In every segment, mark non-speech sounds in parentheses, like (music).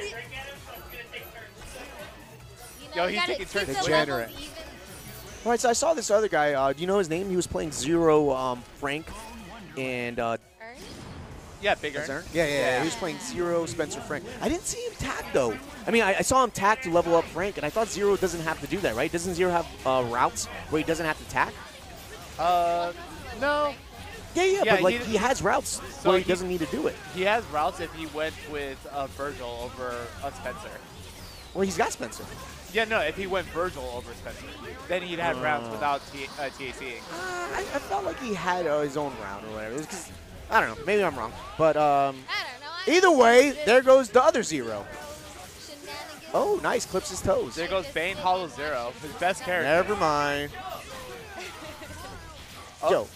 You Yo, know, he's you gotta taking keep turns. the levels Degenerate. All right, so I saw this other guy. Uh, do you know his name? He was playing Zero um, Frank and uh, Yeah, bigger. Is there? Yeah, yeah, yeah. He was playing Zero, Spencer Frank. I didn't see him tag, though. I mean, I, I saw him tag to level up Frank, and I thought Zero doesn't have to do that, right? Doesn't Zero have uh, routes where he doesn't have to tag? Uh, no. Yeah, yeah, Yeah, but like he- he, has routes So where he, he- doesn't need to do it. He has routes if he went with uh, Vergil over uh, Spencer. Well, he's got Spencer. Yeah, no, if he went Vergil over Spencer, then he'd have routes Oh. without T- uh, TACing. Uh, I, I felt like he had uh, his own route or whatever. It was 'cause- I don't know. Maybe I'm wrong. But um, I don't know. I either way, there goes the other Zero. Oh, nice. Clips his toes. There goes Bane Hollow Zero, his best character. Never mind. (laughs) Oh. Yo.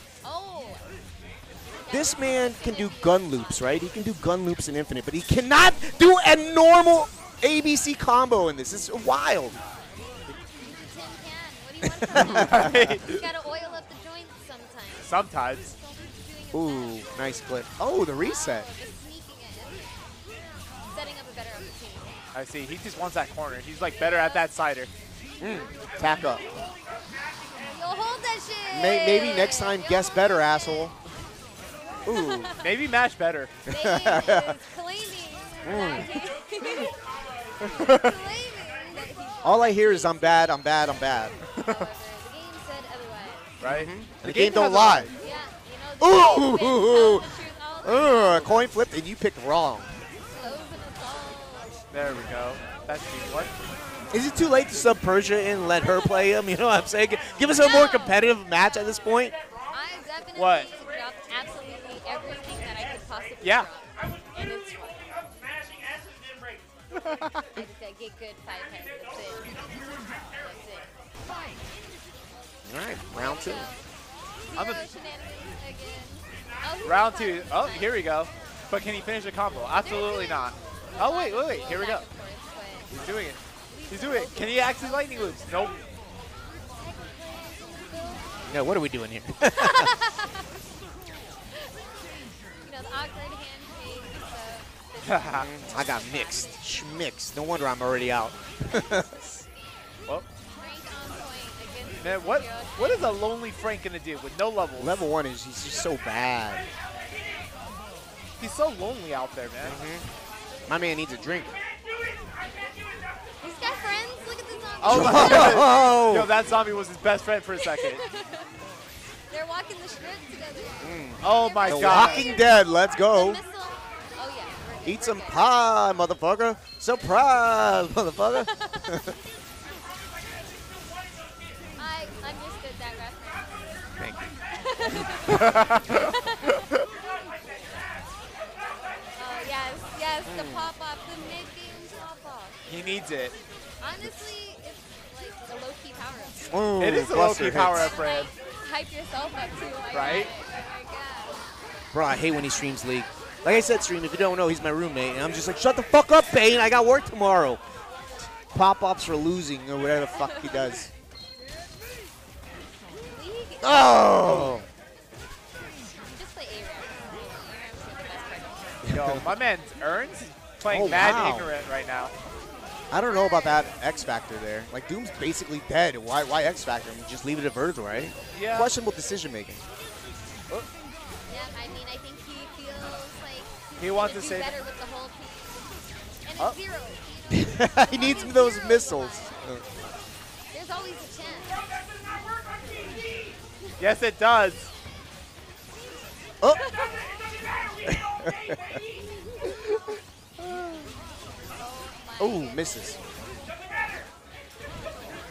This man can do gun loops, right? He can do gun loops in Infinite, but he cannot do a normal ABC combo in this. It's wild. Tin can. What do you want from him? Right? You gotta oil up the joints sometimes. Sometimes. Don't be doing it Ooh, nice clip. Oh, the reset. Just sneaking it. Setting up a better opportunity. I see. He just wants that corner. He's like better at that cider. Hmm, tack up. Yo, hold that shit. May- maybe next time, guess better, asshole. Ooh. Maybe mash better. They is claiming that he- claiming that he's All I hear is I'm bad, I'm bad, I'm bad. (laughs) However, mm-hmm. the game. Right? The game don't lie. Yeah, you know, the Ooh, game ooh, ooh. the truth all the Ugh, coin flipped and you picked wrong. time. Open the balls. There we go. That's me. What? Is it too late to sub Persia and let her play him? You know what I'm saying? Give us a more competitive match at this point. I definitely What? Dropped absolutely everything that I could possibly Yeah. drop. And it's fun. (laughs) I just gotta get good five heads. That's it. That's it. All right, round two. I'm a- again. Oh, Round two. fun. Oh, here we go. But can he finish the combo? Absolutely not. Oh, wait, wait, wait. Here we go. Back and forth, He's doing it. He's doing it. Can he actually lightning loops? Nope. Yeah, what are we doing here? (laughs) (laughs) (laughs) I got mixed. Schmixed. No wonder I'm already out. (laughs) well, Frank on point against man, what what is a lonely Frank gonna do with no levels? Level one is he's just so bad. He's so lonely out there, man. Mm-hmm. My man needs a drink. He's got friends. Look at the zombie. Oh (laughs) my goodness. Oh! Yo, that zombie was his best friend for a second. They're walking the strip together. Mm. Oh my The god. Walking Dead. Let's The go. missile. Oh yeah. we're- Eat some pie, motherfucker. Surprise, (laughs) motherfucker. (laughs) I understood that reference. Thank you. (laughs) Oh yes, yes, the pop off, the mid game pop off. He needs it. Honestly, it's like a low key power up. Ooh, It is a low-key power-up, Fred. Like, hype yourself up too. Oh Right? God. Oh my. Bro, I hate when he streams League. Like I said, stream, if you don't know, he's my roommate. And I'm just like, shut the fuck up, Bane. I got work tomorrow. Pop-ups for losing or whatever the fuck he does. Oh! Just play ARAM. ARAM's the best card. Yo, (laughs) my man Erns playing Oh, mad wow. ignorant right now. I don't know about that X Factor there. Like, Doom's basically dead. Why Why X Factor? I mean, just leave it at Vergil, right? Yeah. Questionable decision making. Yeah, He wants gonna to do save- better with the whole team. And Oh. zero. You (laughs) he know, needs it's those missiles. slot. There's always a chance. Yes, it does. Oh! (laughs) Oh, oh, misses.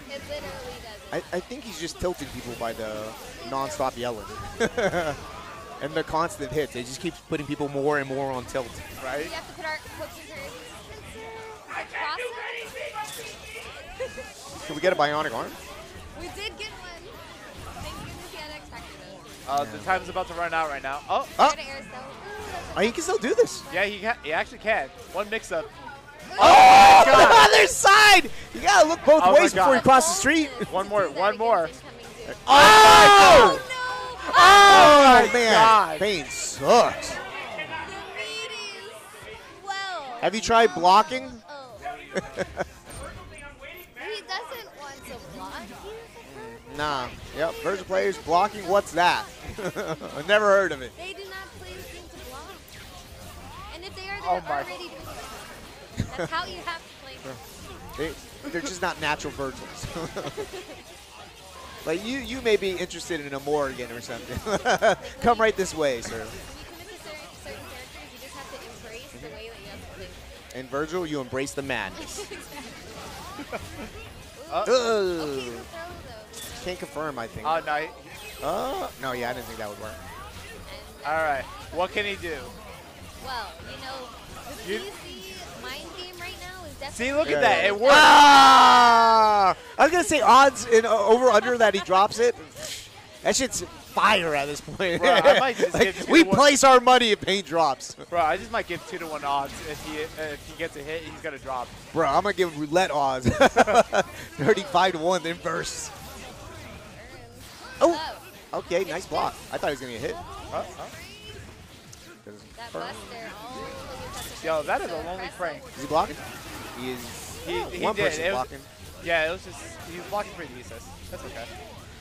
It literally doesn't. I, I think he's just tilting people by the non-stop yelling. (laughs) and the constant hits. It just keeps putting people more and more on tilt. Right? we have to put our hooks into our cross. (laughs) Can we get a bionic arm? We did get one. Thank goodness he had X Factor though. Uh, the time's about to run out right now. Oh, Oh, Try to air cell. Ooh, oh, he can still do this. yeah, he, ca- he actually can. One mix-up. Oh, God. the other side! You gotta look both Oh ways before you cross the street. One more, one more. against incoming Zoom. Oh! Oh, my man, God. Bane sucks. The meat is well. Have you tried blocking? Oh. (laughs) he doesn't want to block. Nah. Yep. Vergil players blocking. What's that? I (laughs) never heard of it. They do not play this game to block. And if they are, Oh they're my. already doing it. That's how you have to play. (laughs) They, they're just not natural Vergils. Like you, you may be interested in a Morrigan or something. (laughs) Come right this way, sir. When you commit to certain, certain characters, you just have to embrace the way that you have to play. And Vergil, you embrace the madness. (laughs) Oh. Okay, Ugh. the throw though. Can't confirm, I think. Oh, no. he- Uh, no, yeah, I didn't think that would work. And, All right. What can he do? well, you know, the You- PC mind game right now is definitely. See, look Yeah, at that. yeah. It worked. Ah! I was gonna say odds in uh, over under that he drops it. That shit's fire at this point. Bro, I might just (laughs) Like, give two we to one. place our money if paint drops. Bro, I just might give two to one odds. If he uh, if he gets a hit, he's gonna drop. Bro, I'm gonna give roulette odds. (laughs) 35 to 1, then bursts. Oh, okay, nice block. I thought he was gonna get hit. That. Oh, look at that Yo, that is so a lonely impressive. Frank. Is he blocking? He is. He, he one did. person It was- blocking. Yeah, it was just he was blocking pretty decent. That's okay.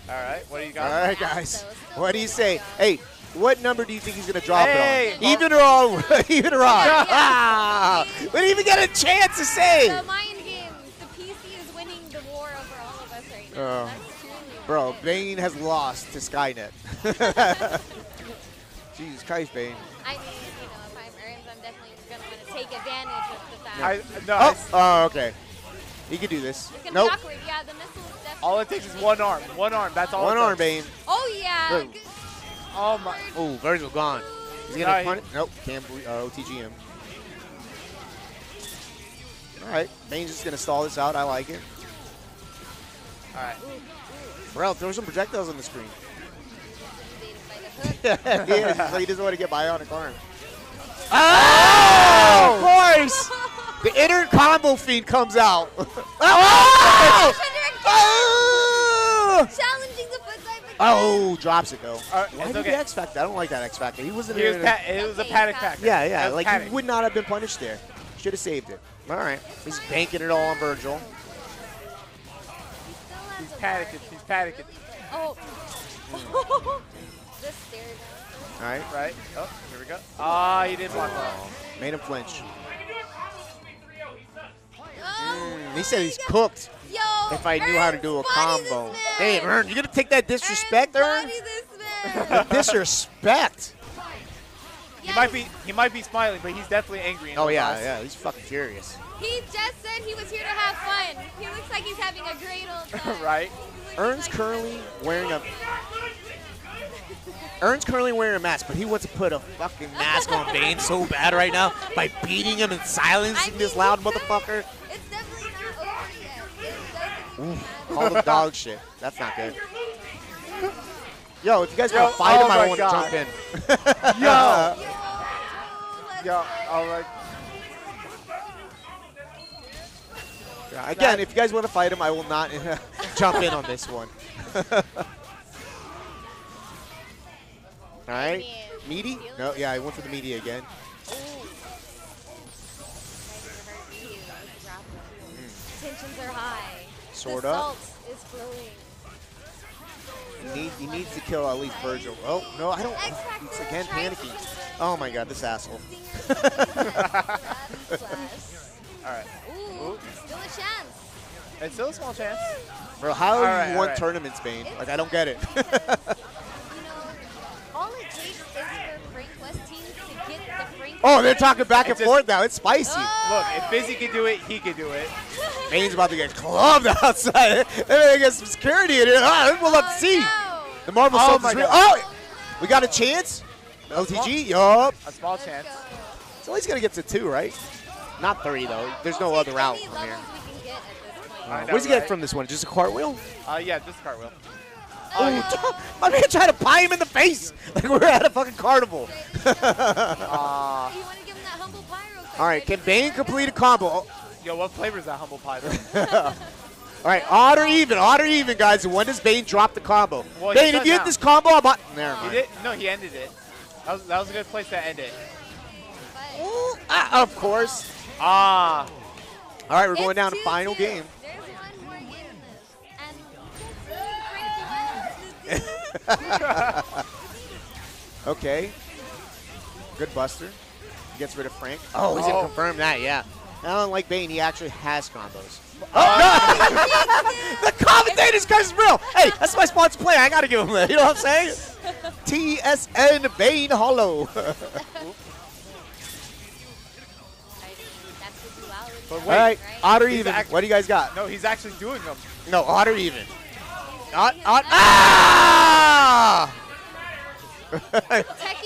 All right, what do you got? All right, guys. What do you say? Hey, what number do you think he's gonna drop Hey, it on? (laughs) Even or all? Even or odd? Yeah, Ah, we didn't even get a chance to say. The mind games. The PC is winning the war over all of us right now. Oh. That's truly Bro, Bane has lost to Skynet. (laughs) Jesus Christ, Bane. I mean, you know, if I'm Erns, I'm definitely going to want to take advantage of the fact. I no. Oh, s- oh, okay. He could do this. it's Nope. awkward. Yeah, the missile is definitely. all it takes is one arm. One arm. That's all. One it arm. Bane. Oh, yeah. Boom. Oh my. Oh, Vergil gone. He's gonna he- punt it. Nope, can't believe, uh, OTG him. All right, Bane's just gonna stall this out. I like it. All right. Bro, throw some projectiles on the screen. Intimidated by the hook. yeah, so he doesn't want to get bionic arm. Oh, of course. (laughs) The inner combo fiend comes out. (laughs) oh! Oh! Challenging the foot dive again. Oh, drops it though. Uh, Why it's did okay. the X Factor? I don't like that X Factor. He wasn't. He was in- pa- it was a Okay, panic stop. factor. yeah, It yeah. was Like panic. he would not have been punished there. Should have saved it. All right, he's banking it all on Vergil. He still has He's a panicking, guard. he's panicking. Really- Oh. (laughs) the stare down. All right, Right. Oh, here we go. Ah, he did block that. made him flinch. He said he's cooked. Yo, If I knew how to do a combo. Hey, Ern, you gonna take that disrespect, Ern's Ern? this man. (laughs) Disrespect. He might be he might be smiling, but he's definitely angry. Oh yeah, eyes. yeah. He's fucking furious. He just said he was here to have fun. He looks like he's having a great old (laughs) time. right. Ern's like- currently wearing a. Ern's currently wearing a mask, but he wants to put a fucking mask on Bane so bad right now by beating him and (laughs) I silencing mean, this he loud could. motherfucker. It's definitely not over yet. It doesn't Oof. Call him (laughs) dog shit. That's not good. (laughs) Yo, if you guys want to fight oh him, I my want to jump in. (laughs) Yo. Yo, let's Yo. Oh my. Yeah, Again, if you guys want to fight him, I will not jump in on this one. All right. Meaty? No, yeah, I went for the meaty again. Hmm. Tensions are high. Sorta. Is flowing. He, need, he needs to kill at least Vergil. Oh, no, I don't. He's again tries panicking. Oh my god, this asshole. (laughs) All right. Ooh, Ooh. still a chance. It's still a small chance. Bro, how All have right, you all won right. tournaments, Bane? Like, I don't get it. (laughs) You know, all it takes is for Frank West teams to get the Frank. oh, they're talking back and It's just- forth now. It's spicy. Oh! Look, if Busy can do it, he can do it. Bane's about to get clubbed (laughs) outside. They're gonna get some security in here. Ah, we'll have to Oh, see. no. The Marvel Oh Salt my is real. God. Oh, we got a chance. OTG, yup. A small chance. go. So he's gonna get to two, right? Not three though. There's no other take route from here. levels we can get at this point. I Uh, know, what does he get from this one? Just a cartwheel? Uh, yeah, just a cartwheel. Oh, (laughs) my man tried to pie him in the face (laughs) like we're at a fucking carnival. Uh, You want to give him that humble pie real quick? All right, can Bane complete a combo? Yo, what flavor is that humble pie? Though? (laughs) All right, odd or even, odd or even, guys. And when does Bane drop the combo? Well, Bane, if you hit this combo, I'm on. Never he mind. did. No, he ended it. That was, that was a good place to end it. Ooh, ah, of course. Ah. All right, we're going It's down to 2-2. final game. There's one more game in this. And that's (laughs) really Okay. Good Buster. Gets rid of Frank. Oh, he's gonna Oh. confirm that. Yeah. Now, unlike Bane, he actually has combos. Oh, no! (laughs) the commentator's curse is real. Hey, that's my sponsor player. I gotta give him that. You know what I'm saying? TSN Bane Hollow. I (laughs) mean, that's the duality. But of wait, All right, it, right? odd or even. what do you guys got? No, he's actually doing them. No, odd or even. Odd, odd. Ah!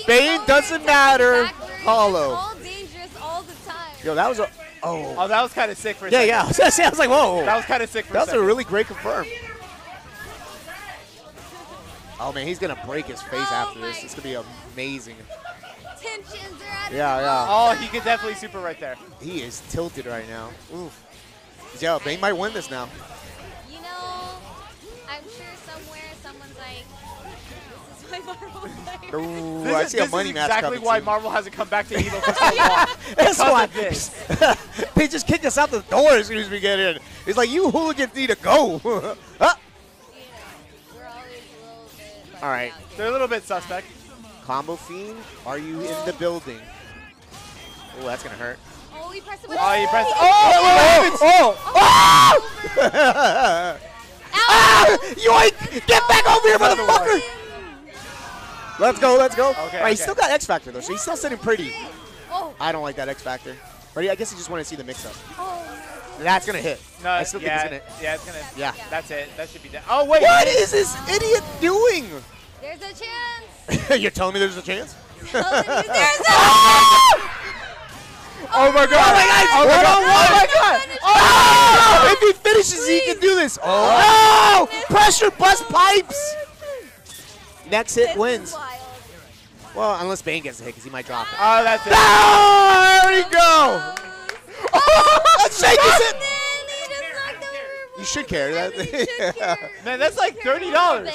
Bane doesn't matter. Hollow. All dangerous all the time. Yo, that was a. Oh. Oh, that was kind of sick for a Yeah, second. yeah. (laughs) I was gonna say, I was like, whoa. That was kind of sick for That a was a really great confirm. Oh man, he's gonna break his face Oh after this. my- It's gonna be amazing. Tensions are at Yeah, yeah. Oh, he could definitely super right there. He is tilted right now. Oof. Yo, Bane might win this now. My Marvel player. Ooh, This I is, see a money is match exactly coming. why too. Marvel hasn't come back to Evo for so (laughs) long. (laughs) That's because why. this. (laughs) they just kicked us out the door as soon as we get in. He's like, you hooligans need to go. ah. You know, we're always a little bit. like, All right. They're a little bit suspect. Combo Fiend, are you in the building? Oh, that's gonna hurt. Oh, he pressed it with Oh, he pressed. Oh, Oh, oh, oh! Ow! ah! Yoink! Get back over here, Another one. motherfucker! Let's go, let's go. Okay, All right, he's still got X Factor though, so he's still sitting pretty. Oh, I don't like that X Factor. But yeah, I guess he just want to see the mix up. oh. That's gonna hit. No, I still yeah, think it's yeah, it's gonna. Yeah. That's it. That should be done. Oh wait. What is this idiot doing? There's a chance. (laughs) You're telling me there's a chance? There's a (laughs) Oh my god! Oh my god! Oh my god! Oh my god! Oh! oh if he finishes, he can do this. Oh! Pressure bust pipes. Next hit wins. Well, unless Bane gets a hit, because he might drop it. Oh, that's it. Oh, there we go. Oh, that's Shake hit. You should care. That, (laughs) Man, that's like $30.